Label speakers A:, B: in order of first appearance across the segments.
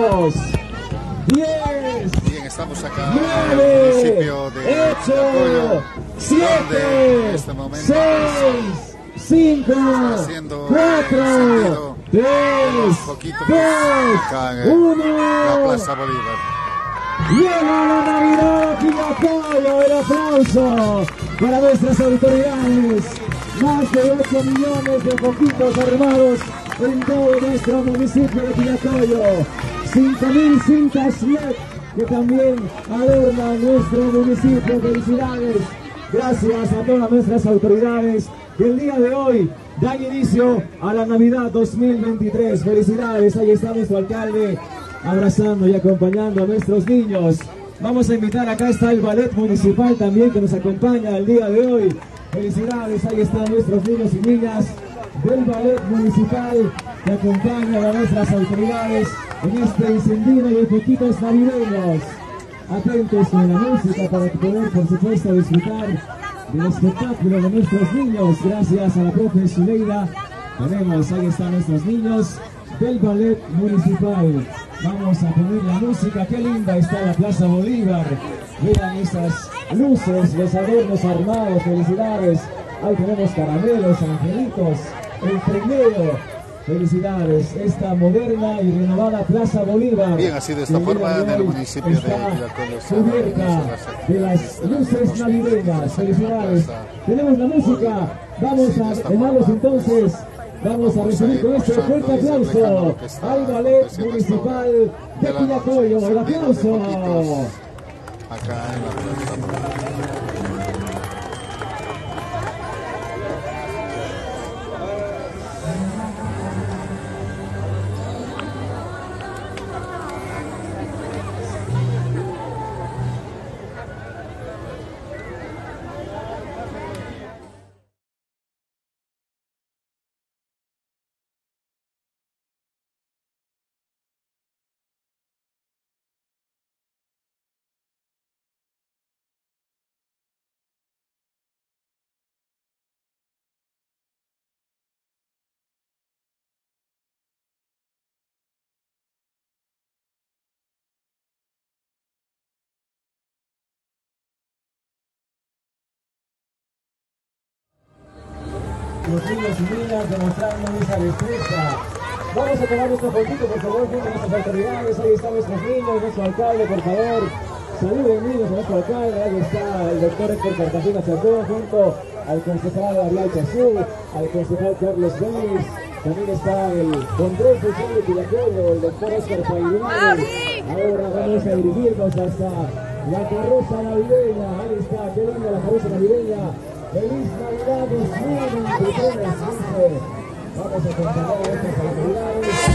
A: vamos. 10.
B: Bien, estamos acá en el municipio de
A: 8, 7, 6, 5, 4, 3, 2, 1.
B: la Plaza Bolívar.
A: Llega la Navidad y apoyo, el aplauso para nuestras autoridades. Más de 8 millones de poquitos armados en todo nuestro municipio de Pilacoyo. 5.000 cintas LED que también adornan nuestro municipio. Felicidades. Gracias a todas nuestras autoridades que el día de hoy dan inicio a la Navidad 2023. Felicidades. Ahí está nuestro alcalde abrazando y acompañando a nuestros niños. Vamos a invitar, acá está el ballet municipal también que nos acompaña el día de hoy. Felicidades, ahí están nuestros niños y niñas del ballet municipal que acompañan a nuestras autoridades en este incendio de poquitos navideños. Atentos con la música para poder, por supuesto, disfrutar del espectáculo de nuestros niños. Gracias a la profe Zuleida. Tenemos, ahí están nuestros niños del ballet municipal. Vamos a poner la música, qué linda está la Plaza Bolívar. Miren esas luces, los adornos armados, felicidades. Ahí tenemos caramelos, angelitos, el trineo. Felicidades, esta moderna y renovada Plaza Bolívar.
B: Bien, así de esta forma en el municipio de
A: cubierta de las luces navideñas. Felicidades. Tenemos la música. Vamos a llenarlos entonces. Vamos a recibir con este fuerte aplauso al ballet municipal de Pillacoyo. El aplauso.
B: acá en la
A: Los niños y niñas demostrando esa destreza. Vamos a tomar nuestro fotito, por favor, junto a nuestras autoridades. Ahí están nuestros niños, nuestro alcalde, por favor. Saluden niños a nuestro alcalde. Ahí está el doctor Héctor Cartagena Chacón, junto al concejal Ariel Chazú, al concejal Carlos Gómez. También está el Congreso de Pilacoyo, el doctor Oscar Pairunari. Ahora vamos a dirigirnos hasta la carroza navideña. Ahí está, qué linda la carroza navideña. Feliz Navidad 2023, dice. Vamos a autoridades.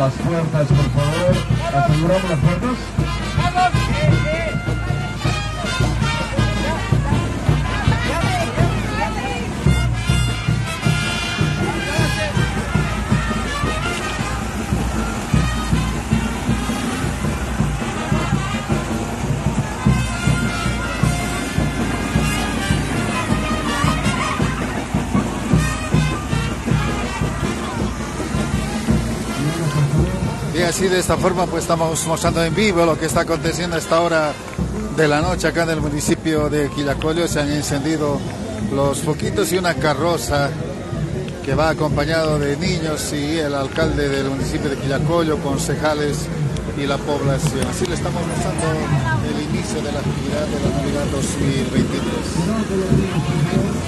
A: Las puertas, por favor. Aseguramos las puertas.
B: Así de esta forma pues estamos mostrando en vivo lo que está aconteciendo a esta hora de la noche acá en el municipio de Quillacolio. Se han encendido los foquitos y una carroza que va acompañado de niños y el alcalde del municipio de Quillacolio, concejales y la población. Así le estamos mostrando el inicio de la actividad de la Navidad 2023.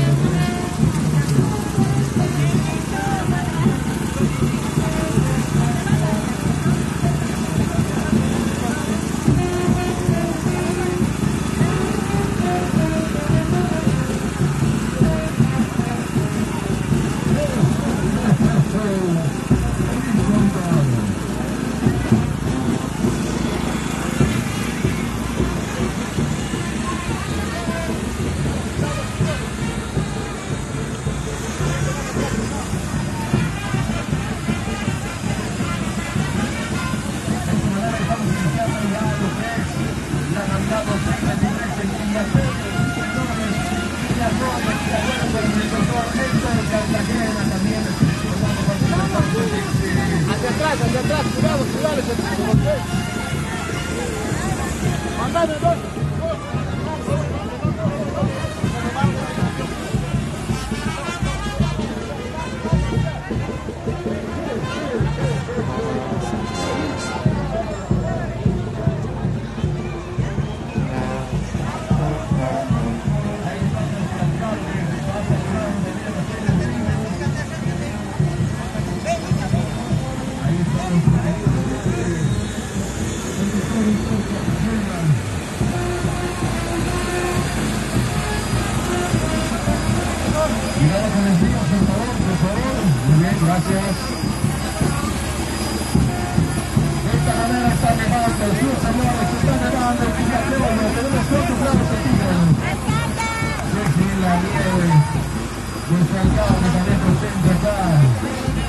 B: Mercado, que también presente acá,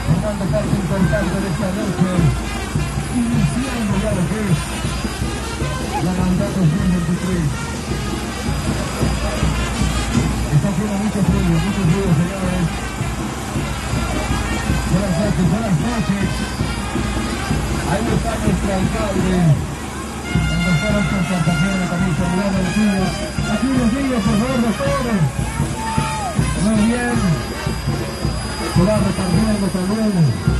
B: formando parte importante de esta noche, iniciando ya lo que es la mandato 2023. Está haciendo mucho
C: frío, mucho frío, señores.
B: Buenas noches, buenas noches. Ahí está nuestro alcalde. Una repartida en nuestra